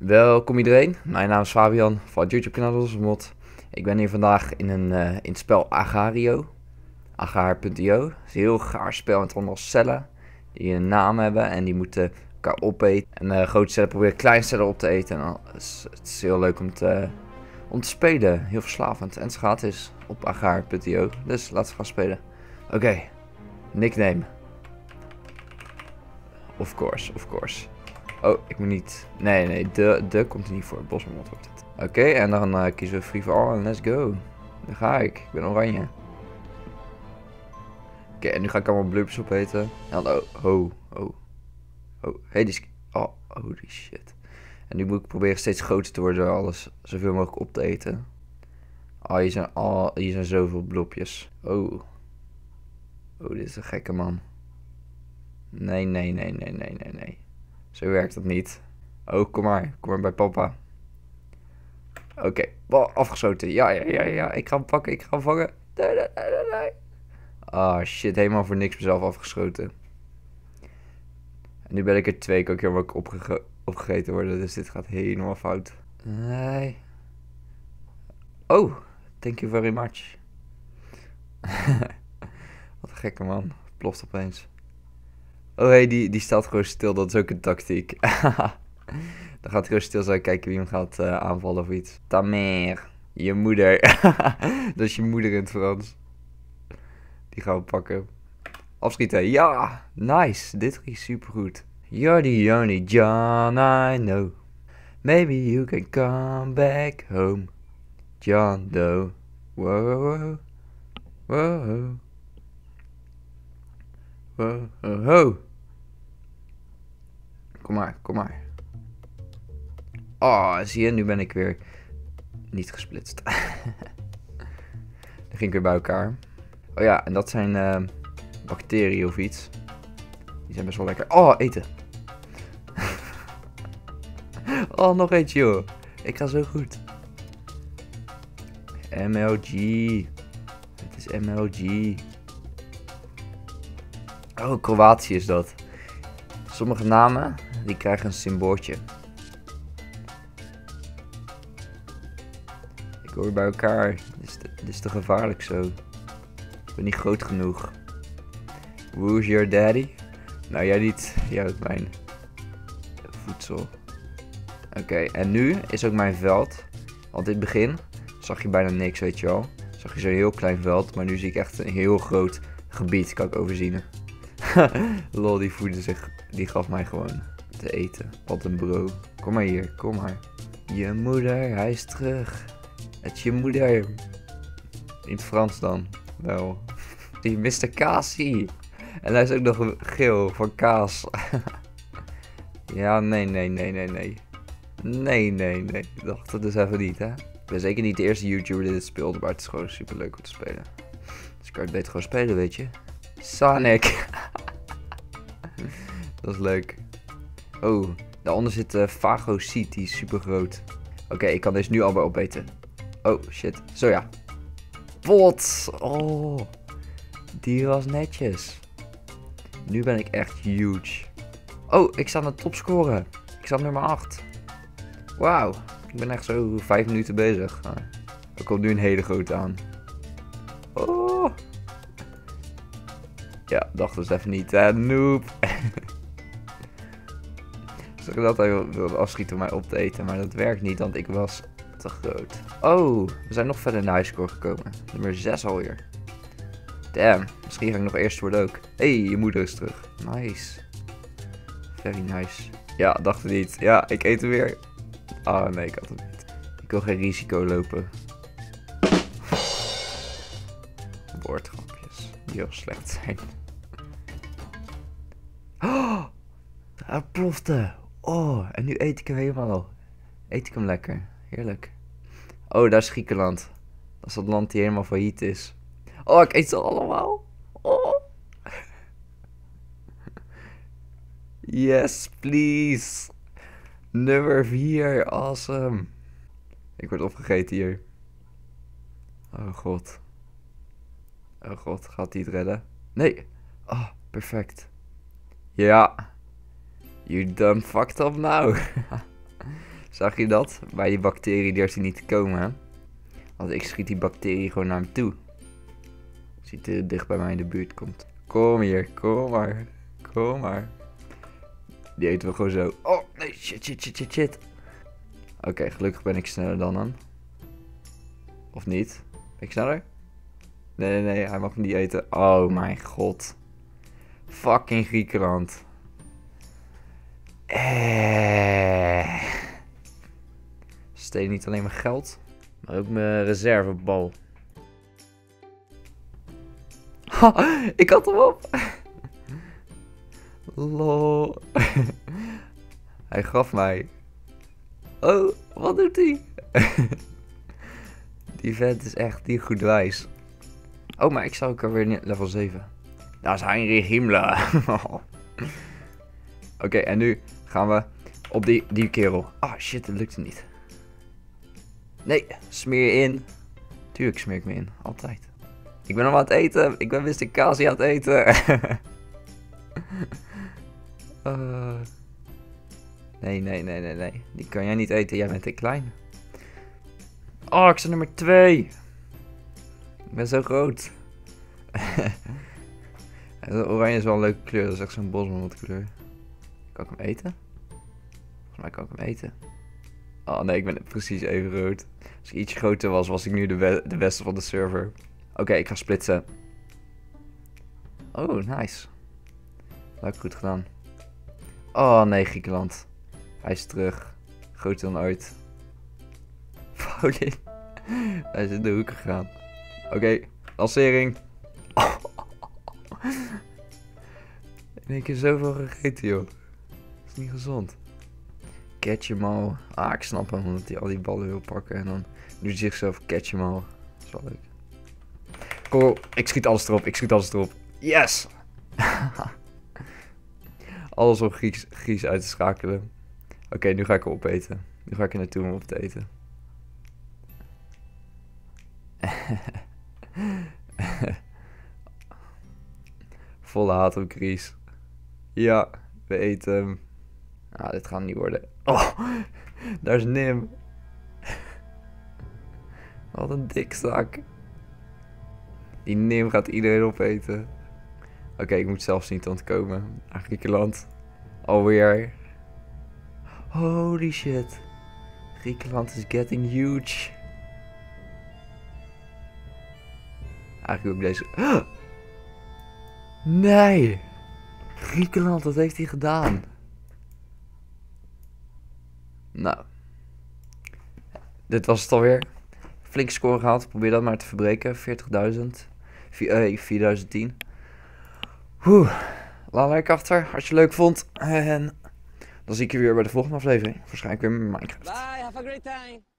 Welkom iedereen, mijn naam is Fabian van het YouTube kanaal Mod. Ik ben hier vandaag in, een, uh, in het spel Agario, agar.io. Het is een heel gaar spel met allemaal cellen die een naam hebben en die moeten elkaar opeten. En uh, grote cellen proberen kleine cellen op te eten. En het, is, is heel leuk om te, om te spelen, heel verslavend. En het gratis op agar.io, dus laten we gaan spelen. Oké, nickname. Of course, of course. Oh, ik moet niet... Nee, nee, de, de komt er niet voor. Bosmond wordt het. Oké, en dan uh, kiezen we Free for All en let's go. Daar ga ik. Ik ben oranje. Oké, en nu ga ik allemaal blubs opeten. En dan, oh, oh, oh. Hey, die. Oh, holy shit. En nu moet ik proberen steeds groter te worden door alles zoveel mogelijk op te eten. Oh, hier zijn, al, hier zijn zoveel blopjes. Oh. Oh, dit is een gekke man. Nee, nee, nee, nee, nee, nee, nee. Zo werkt het niet. Oh, kom maar. Kom maar bij papa. Oké, okay. afgesloten. Ja, ja, ja, ja. Ik ga hem pakken. Ik ga hem vangen. Ah, shit. Helemaal voor niks mezelf afgeschoten. En nu ben ik er twee keer opgege opgegeten worden. Dus dit gaat helemaal fout. Nee. Oh, thank you very much. Wat een gekke man. Ploft opeens. Oh hey, die, die staat gewoon stil. Dat is ook een tactiek. Dan gaat hij gewoon stil zijn kijken wie hem gaat uh, aanvallen of iets. Tamer. Je moeder. dat is je moeder in het Frans. Die gaan we pakken. Afschieten. Ja, nice. Dit ging supergoed. You're the only John I know. Maybe you can come back home. John Doe. Whoa. Whoa. Whoa. Kom maar, kom maar. Oh, zie je, nu ben ik weer niet gesplitst. Dan ging ik weer bij elkaar. Oh ja, en dat zijn uh, bacteriën of iets. Die zijn best wel lekker. Oh, eten. oh, nog eentje, joh. Ik ga zo goed. MLG. Het is MLG. Oh, Kroatië is dat. Sommige namen die krijgen een symbooltje. Ik hoor bij elkaar. Dit is, te, is te gevaarlijk zo. Ik ben niet groot genoeg. Who's your daddy? Nou, jij niet. Jij hebt mijn voedsel. Oké, en nu is ook mijn veld. Want in het begin zag je bijna niks, weet je wel. Zag je zo'n heel klein veld, maar nu zie ik echt een heel groot gebied. Kan ik overzien. Lol, die voerde zich. Die gaf mij gewoon te eten. Wat een bro. Kom maar hier, kom maar. Je moeder, hij is terug. Het is je moeder. In het Frans dan. Wel. Die Mr. Kasi. En hij is ook nog geel van kaas. ja, nee, nee, nee, nee, nee. Nee, nee, nee. Dacht het dus even niet, hè. Ik ben zeker niet de eerste YouTuber die dit speelde, maar het is gewoon super leuk om te spelen. Dus ik kan het beter gewoon spelen, weet je. Sonic. Dat is leuk. Oh, daaronder zit uh, Fagocyt, die is super groot. Oké, ik kan deze nu al bij opeten. Oh, shit. Zo ja. Pot! Oh, die was netjes. Nu ben ik echt huge. Oh, ik sta aan de topscoren. Ik sta op nummer 8. Wauw, ik ben echt zo 5 minuten bezig. er komt nu een hele grote aan. Oh. Ja, dacht dus even niet. Uh, noob. Dat hij wilde afschieten om mij op te eten, maar dat werkt niet, want ik was te groot. Oh, we zijn nog verder naar highscore gekomen. Nummer 6 alweer. Damn, misschien ga ik nog eerst worden ook. hey, je moeder is terug. Nice. Very nice. Ja, dacht het niet. Ja, ik eet hem weer. Ah, oh, nee, ik had het niet. Ik wil geen risico lopen. Woordgrapjes die heel slecht zijn. Oh, hij. Oh, en nu eet ik hem helemaal. Eet ik hem lekker. Heerlijk. Oh, daar is Griekenland. Dat is dat land die helemaal failliet is. Oh, ik eet ze allemaal. Oh. Yes, please. Nummer 4. Awesome. Ik word opgegeten hier. Oh god. Oh god, gaat hij het redden? Nee. Oh, perfect. Ja. You done fucked up now. Zag je dat? Bij die bacterie durft hij niet te komen? Want ik schiet die bacterie gewoon naar hem toe. Ziet hij dicht bij mij in de buurt komt. Kom hier, kom maar. Kom maar. Die eten we gewoon zo. Oh, nee, shit, shit, shit, shit, shit. Oké, gelukkig ben ik sneller dan hem. Of niet? Ben ik sneller? Nee, nee, nee, hij mag hem niet eten. Oh mijn god. Fucking Griekenland. Eh. Steen niet alleen mijn geld, maar ook mijn reservebal. Ha, ik had hem op. Lol. hij gaf mij. Oh, wat doet hij? die vent is echt niet goed wijs. Oh, maar ik zou ook alweer level 7. Dat is Heinrich Himmler. Oké, en nu gaan we op die, die kerel. Ah, shit, dat lukte niet. Nee, smeer je in. Tuurlijk smeer ik me in, altijd. Ik ben nog aan het eten. Ik ben wist aan het eten. uh. Nee, nee, nee, nee, nee. Die kan jij niet eten. Jij bent te klein. Oh, ik sta nummer 2. Ik ben zo groot. oranje is wel een leuke kleur. Dat is echt zo'n bosmotkleur. Kan ik hem eten? Volgens mij kan ik hem eten. Oh nee, ik ben precies even groot. Als ik iets groter was, was ik nu de, de beste van de server. Oké, ik ga splitsen. Oh, nice. Leuk, goed gedaan. Oh nee, Griekenland. Hij is terug. Groter dan ooit. Paulin. Hij is in de hoek gegaan. Oké, lancering. Oh. In één keer zoveel gegeten, joh. Is niet gezond. Catch hem al. Ah, ik snap hem, omdat hij al die ballen wil pakken. En dan doet hij zichzelf catch hem al. Dat is wel leuk. Kom, ik schiet alles erop. Ik schiet alles erop. Yes! alles op Grieks, uit te schakelen. Oké, nu ga ik hem opeten. Nu ga ik er naartoe om op te eten. Volle haat op Gries. Ja, we eten. Ah, dit gaat niet worden. Oh, daar is Nim. Wat een dikzak. Die Nim gaat iedereen opeten. Oké, ik moet zelfs niet ontkomen. Griekenland. Alweer. Holy shit. Griekenland is getting huge. Eigenlijk ook deze... Nee! Griekenland, wat heeft hij gedaan? Nou. Dit was het alweer. Flink score gehaald. Probeer dat maar te verbreken. 40.000. 4010. Oeh. Laat een like achter als je het leuk vond. En dan zie ik je weer bij de volgende aflevering. Waarschijnlijk weer met Minecraft. Bye, have a great time.